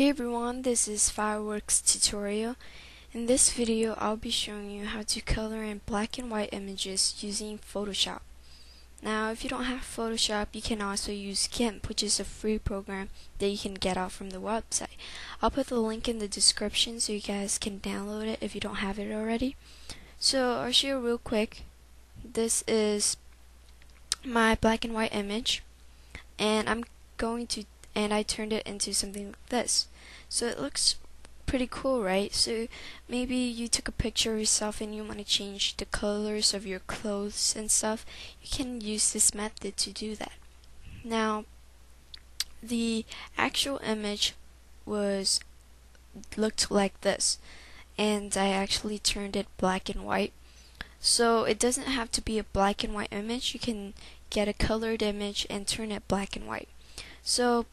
Hey everyone, this is Fireworks Tutorial. In this video, I'll be showing you how to color in black and white images using Photoshop. Now, if you don't have Photoshop, you can also use GIMP, which is a free program that you can get out from the website. I'll put the link in the description so you guys can download it if you don't have it already. So, I'll show you real quick. This is my black and white image, and I'm going to and I turned it into something like this. So it looks pretty cool, right? So maybe you took a picture of yourself and you want to change the colors of your clothes and stuff. You can use this method to do that. Now, the actual image was looked like this and I actually turned it black and white so it doesn't have to be a black and white image you can get a colored image and turn it black and white so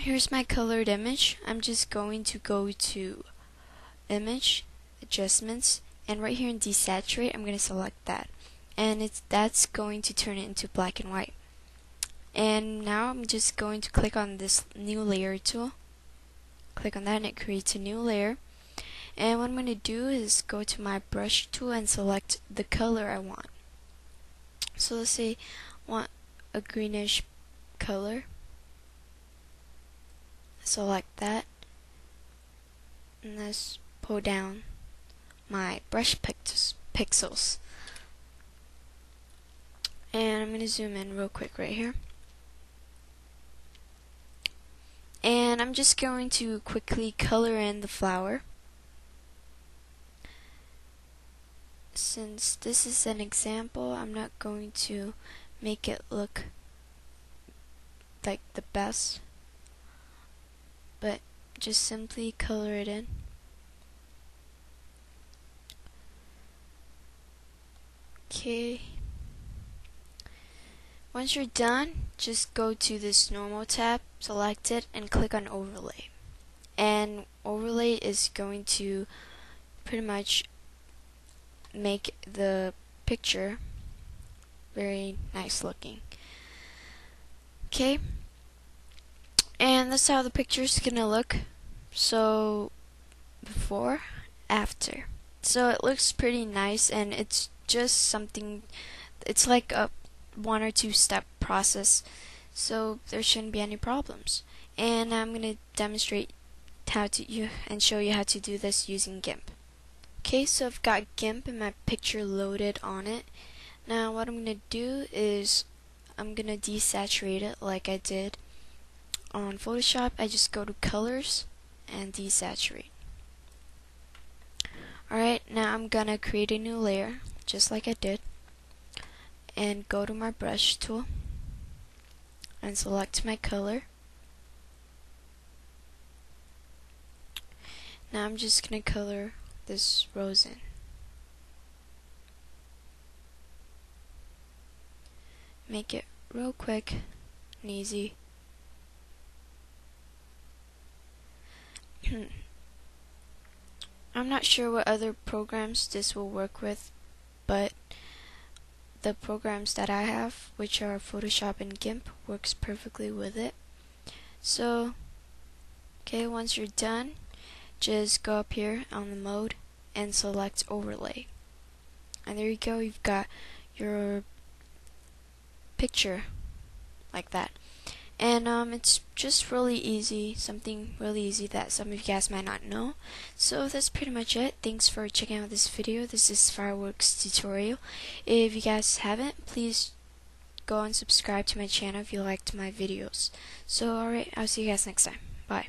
here's my colored image. I'm just going to go to image adjustments and right here in desaturate I'm going to select that. And it's that's going to turn it into black and white. And now I'm just going to click on this new layer tool. Click on that and it creates a new layer. And what I'm going to do is go to my brush tool and select the color I want. So let's say I want a greenish color select that. And let's pull down my brush pixels. And I'm going to zoom in real quick right here. And I'm just going to quickly color in the flower. Since this is an example I'm not going to make it look like the best just simply color it in. Okay. Once you're done, just go to this normal tab, select it, and click on overlay. And overlay is going to pretty much make the picture very nice looking. Okay and that's how the picture is gonna look so before after. So it looks pretty nice and it's just something it's like a one or two step process. So there shouldn't be any problems. And I'm gonna demonstrate how to you and show you how to do this using GIMP. Okay so I've got GIMP and my picture loaded on it. Now what I'm gonna do is I'm gonna desaturate it like I did on Photoshop, I just go to colors and desaturate. Alright, now I'm gonna create a new layer, just like I did, and go to my brush tool and select my color. Now I'm just gonna color this rose in. Make it real quick and easy. I'm not sure what other programs this will work with, but the programs that I have, which are Photoshop and GIMP, works perfectly with it. So, okay, once you're done, just go up here on the mode and select overlay. And there you go, you've got your picture like that. And um, it's just really easy, something really easy that some of you guys might not know. So that's pretty much it. Thanks for checking out this video. This is Fireworks tutorial. If you guys haven't, please go and subscribe to my channel if you liked my videos. So alright, I'll see you guys next time. Bye.